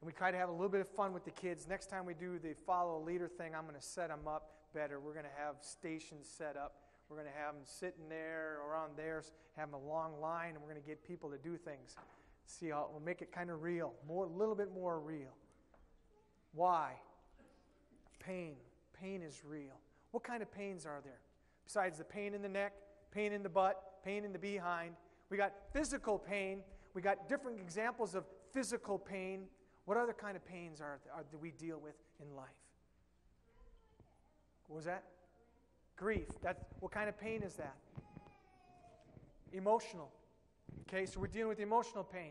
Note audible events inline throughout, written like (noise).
And we try to have a little bit of fun with the kids. Next time we do the follow a leader thing, I'm going to set them up better. We're going to have stations set up. We're going to have them sitting there or on there, have them a long line, and we're going to get people to do things. See how we'll make it kind of real, more, a little bit more real. Why? Pain. Pain is real. What kind of pains are there? Besides the pain in the neck, pain in the butt, pain in the behind, we got physical pain. We got different examples of physical pain. What other kind of pains are, are do we deal with in life? What was that? Grief. That, what kind of pain is that? Emotional. Okay, so we're dealing with emotional pain.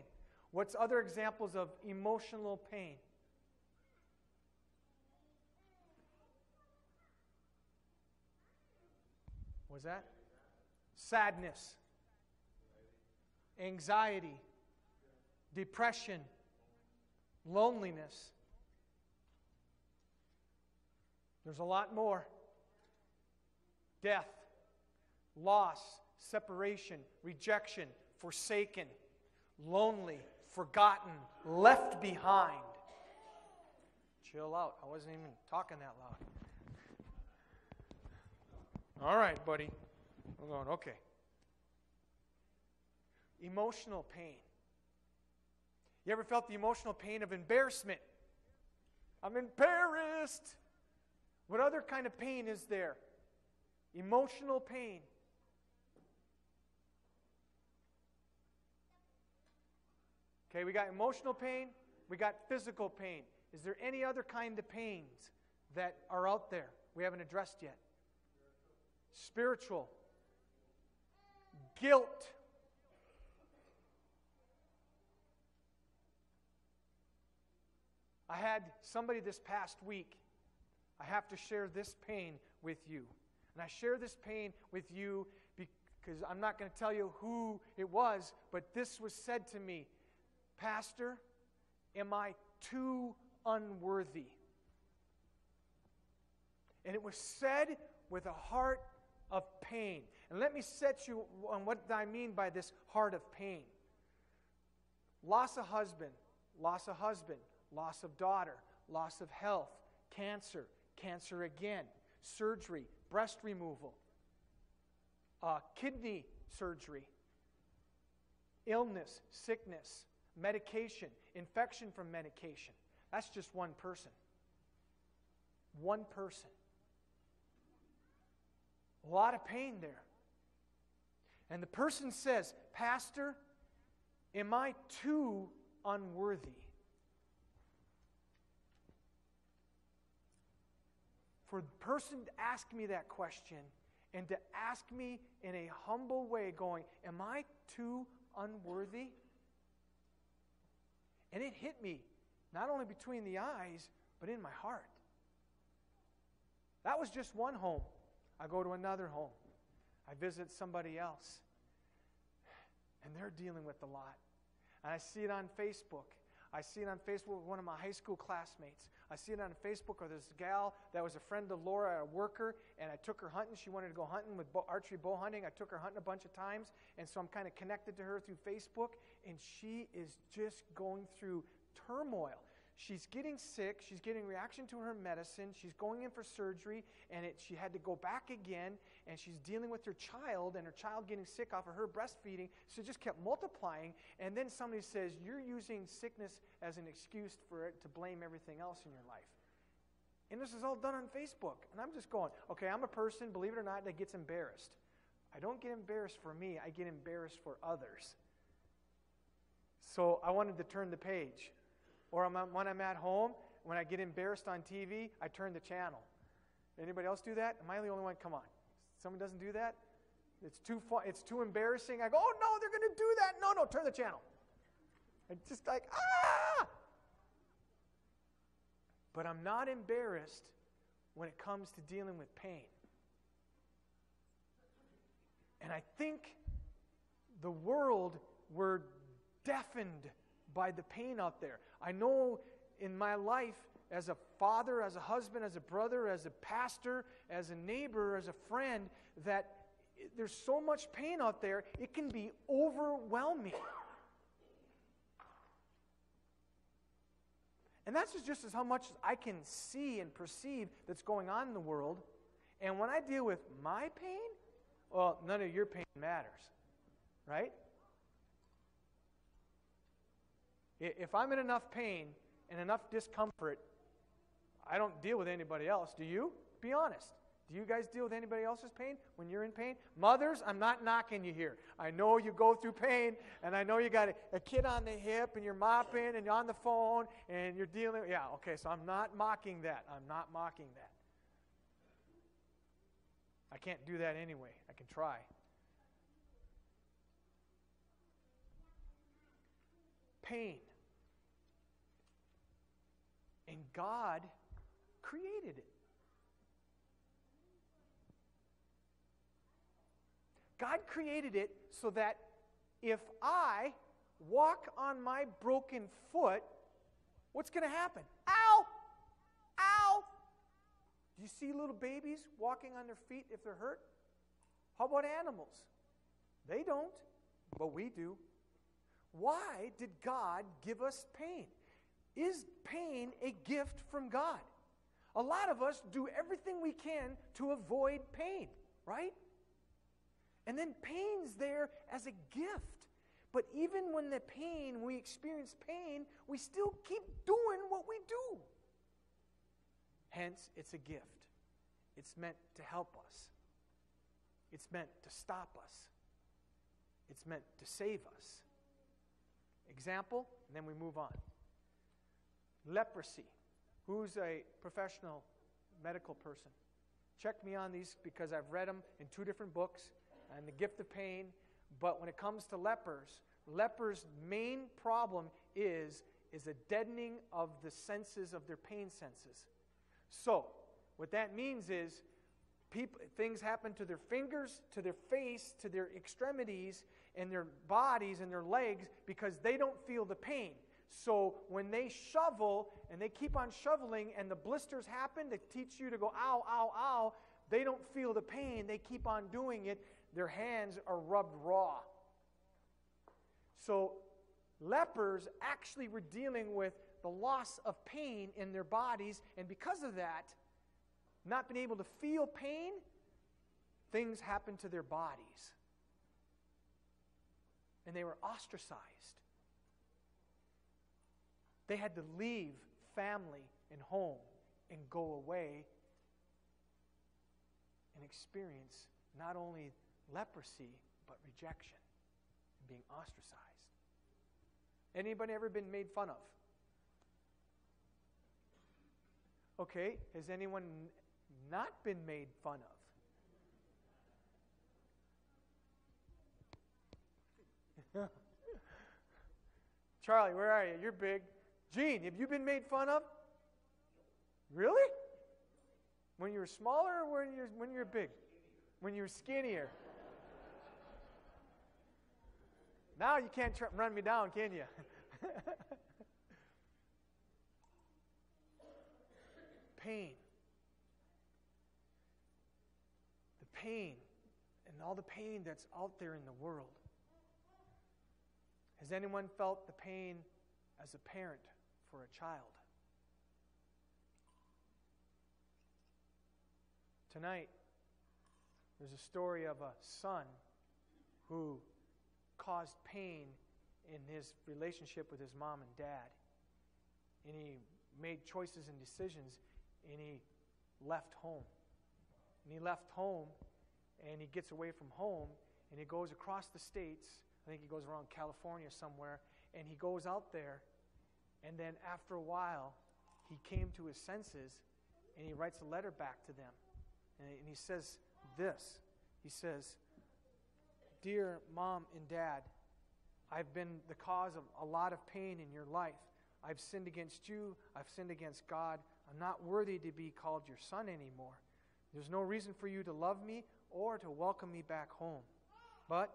What's other examples of emotional pain? Was that? Sadness, anxiety, depression, loneliness. There's a lot more. Death, loss, separation, rejection, forsaken, lonely, forgotten, left behind. Chill out. I wasn't even talking that loud. All right, buddy. I'm going, okay. Emotional pain. You ever felt the emotional pain of embarrassment? I'm embarrassed. What other kind of pain is there? Emotional pain. Okay, we got emotional pain, we got physical pain. Is there any other kind of pains that are out there we haven't addressed yet? Spiritual. Guilt. I had somebody this past week. I have to share this pain with you. And I share this pain with you because I'm not going to tell you who it was, but this was said to me Pastor, am I too unworthy? And it was said with a heart of pain. And let me set you on what I mean by this heart of pain. Loss of husband, loss of husband, loss of daughter, loss of health, cancer, cancer again, surgery, breast removal, uh, kidney surgery, illness, sickness, medication, infection from medication. That's just one person. One person. A lot of pain there. And the person says, Pastor, am I too unworthy? For the person to ask me that question and to ask me in a humble way, going, Am I too unworthy? And it hit me, not only between the eyes, but in my heart. That was just one home. I go to another home. I visit somebody else. And they're dealing with a lot. And I see it on Facebook. I see it on Facebook with one of my high school classmates. I see it on Facebook with this gal that was a friend of Laura, a worker, and I took her hunting. She wanted to go hunting with archery bow hunting. I took her hunting a bunch of times, and so I'm kind of connected to her through Facebook, and she is just going through turmoil. She's getting sick. She's getting reaction to her medicine. She's going in for surgery, and it, she had to go back again. And she's dealing with her child, and her child getting sick off of her breastfeeding. So it just kept multiplying. And then somebody says, You're using sickness as an excuse for it to blame everything else in your life. And this is all done on Facebook. And I'm just going, Okay, I'm a person, believe it or not, that gets embarrassed. I don't get embarrassed for me, I get embarrassed for others. So I wanted to turn the page. Or when I'm at home, when I get embarrassed on TV, I turn the channel. Anybody else do that? Am I the only one? Come on. Someone doesn't do that? It's too fun, it's too embarrassing. I go, oh no, they're going to do that. No, no, turn the channel. And just like, ah! But I'm not embarrassed when it comes to dealing with pain. And I think the world, we're deafened by the pain out there. I know in my life, as a father, as a husband, as a brother, as a pastor, as a neighbor, as a friend, that there's so much pain out there, it can be overwhelming. And that's just as how much I can see and perceive that's going on in the world. And when I deal with my pain, well, none of your pain matters, right? If I'm in enough pain and enough discomfort, I don't deal with anybody else. Do you? Be honest. Do you guys deal with anybody else's pain when you're in pain? Mothers, I'm not knocking you here. I know you go through pain, and I know you got a, a kid on the hip, and you're mopping, and you're on the phone, and you're dealing. Yeah, okay, so I'm not mocking that. I'm not mocking that. I can't do that anyway. I can try. Pain. And God created it. God created it so that if I walk on my broken foot, what's going to happen? Ow! Ow! Do you see little babies walking on their feet if they're hurt? How about animals? They don't, but we do. Why did God give us pain? Is pain a gift from God? A lot of us do everything we can to avoid pain, right? And then pain's there as a gift. But even when the pain, we experience pain, we still keep doing what we do. Hence, it's a gift. It's meant to help us, it's meant to stop us, it's meant to save us. Example, and then we move on. Leprosy. Who's a professional medical person? Check me on these because I've read them in two different books and the gift of pain. But when it comes to lepers, lepers' main problem is, is a deadening of the senses of their pain senses. So, what that means is people, things happen to their fingers, to their face, to their extremities, and their bodies and their legs because they don't feel the pain. So when they shovel and they keep on shoveling and the blisters happen to teach you to go ow, ow, ow, they don't feel the pain. They keep on doing it their hands are rubbed raw. So, lepers actually were dealing with the loss of pain in their bodies, and because of that, not being able to feel pain, things happened to their bodies. And they were ostracized. They had to leave family and home and go away and experience not only leprosy, but rejection and being ostracized. Anybody ever been made fun of? Okay, has anyone not been made fun of? (laughs) Charlie, where are you? You're big. Gene, have you been made fun of? Really? When you were smaller or when you're, when you're big? When you were skinnier. Now you can't tr- run me down, can you? (laughs) pain. The pain and all the pain that's out there in the world. Has anyone felt the pain as a parent for a child? Tonight, there's a story of a son who caused pain in his relationship with his mom and dad. And he made choices and decisions, and he left home. And he left home, and he gets away from home, and he goes across the states. I think he goes around California somewhere, and he goes out there. And then after a while, he came to his senses, and he writes a letter back to them. And he says this He says, Dear mom and dad, I've been the cause of a lot of pain in your life. I've sinned against you. I've sinned against God. I'm not worthy to be called your son anymore. There's no reason for you to love me or to welcome me back home. But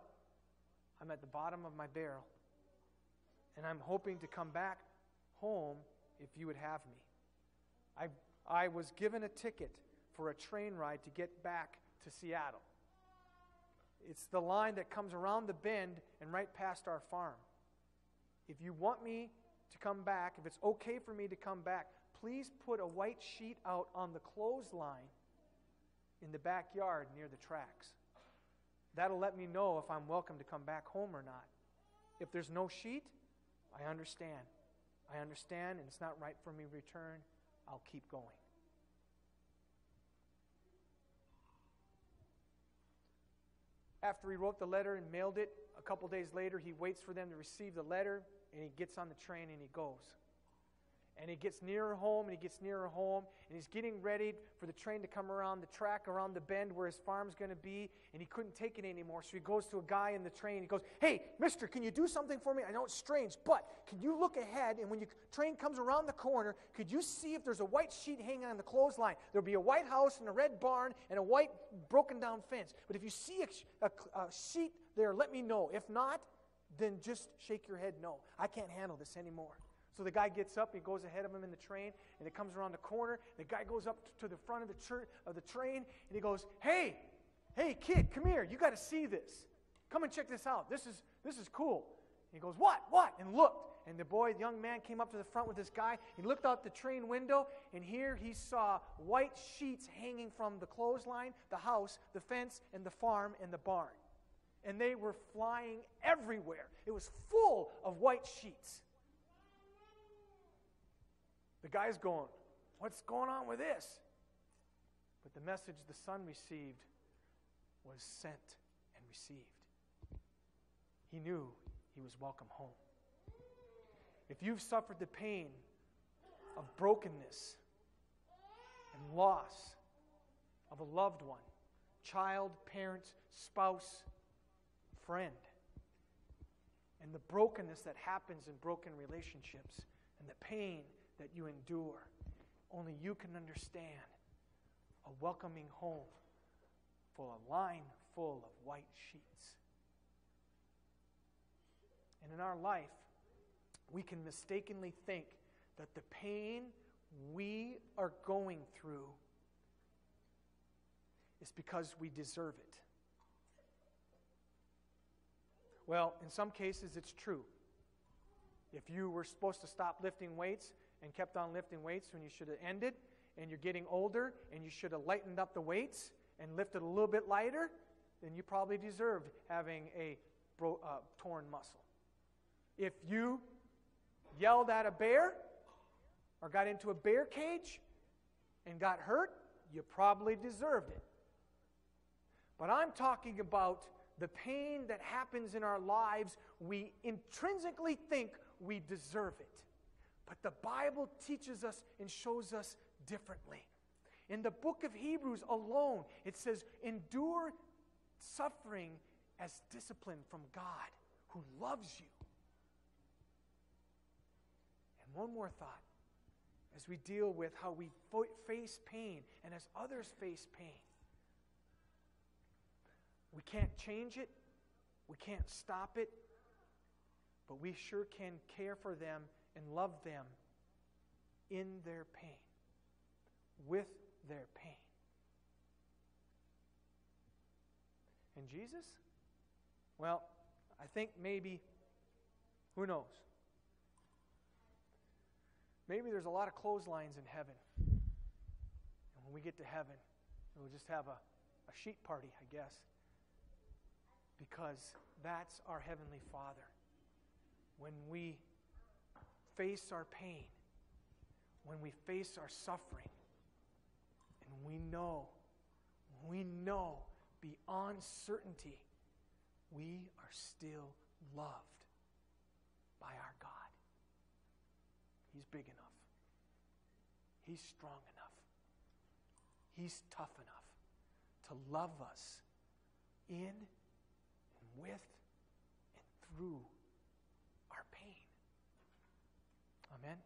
I'm at the bottom of my barrel. And I'm hoping to come back home if you would have me. I, I was given a ticket for a train ride to get back to Seattle. It's the line that comes around the bend and right past our farm. If you want me to come back, if it's okay for me to come back, please put a white sheet out on the clothesline in the backyard near the tracks. That'll let me know if I'm welcome to come back home or not. If there's no sheet, I understand. I understand, and it's not right for me to return. I'll keep going. After he wrote the letter and mailed it, a couple days later, he waits for them to receive the letter, and he gets on the train and he goes. And he gets nearer home and he gets nearer home and he's getting ready for the train to come around the track, around the bend where his farm's going to be. And he couldn't take it anymore. So he goes to a guy in the train. He goes, Hey, mister, can you do something for me? I know it's strange, but can you look ahead? And when your train comes around the corner, could you see if there's a white sheet hanging on the clothesline? There'll be a white house and a red barn and a white broken down fence. But if you see a, a, a sheet there, let me know. If not, then just shake your head no. I can't handle this anymore. So the guy gets up, he goes ahead of him in the train, and it comes around the corner. The guy goes up to the front of the, church, of the train, and he goes, Hey, hey, kid, come here. You got to see this. Come and check this out. This is, this is cool. he goes, What? What? And looked. And the boy, the young man, came up to the front with this guy. He looked out the train window, and here he saw white sheets hanging from the clothesline, the house, the fence, and the farm and the barn. And they were flying everywhere. It was full of white sheets. The guy's going, What's going on with this? But the message the son received was sent and received. He knew he was welcome home. If you've suffered the pain of brokenness and loss of a loved one, child, parent, spouse, friend, and the brokenness that happens in broken relationships and the pain that you endure. Only you can understand a welcoming home for a line full of white sheets. And in our life, we can mistakenly think that the pain we are going through is because we deserve it. Well, in some cases, it's true. If you were supposed to stop lifting weights and kept on lifting weights when you should have ended, and you're getting older and you should have lightened up the weights and lifted a little bit lighter, then you probably deserved having a bro- uh, torn muscle. If you yelled at a bear or got into a bear cage and got hurt, you probably deserved it. But I'm talking about the pain that happens in our lives, we intrinsically think we deserve it. But the Bible teaches us and shows us differently. In the book of Hebrews alone, it says, endure suffering as discipline from God who loves you. And one more thought as we deal with how we face pain and as others face pain. We can't change it, we can't stop it, but we sure can care for them and love them in their pain, with their pain. And Jesus? Well, I think maybe, who knows? Maybe there's a lot of clotheslines in heaven. And when we get to heaven, we'll just have a, a sheet party, I guess. Because that's our Heavenly Father. When we face our pain, when we face our suffering, and we know, we know beyond certainty, we are still loved by our God. He's big enough. He's strong enough. He's tough enough to love us in and with and through Amen?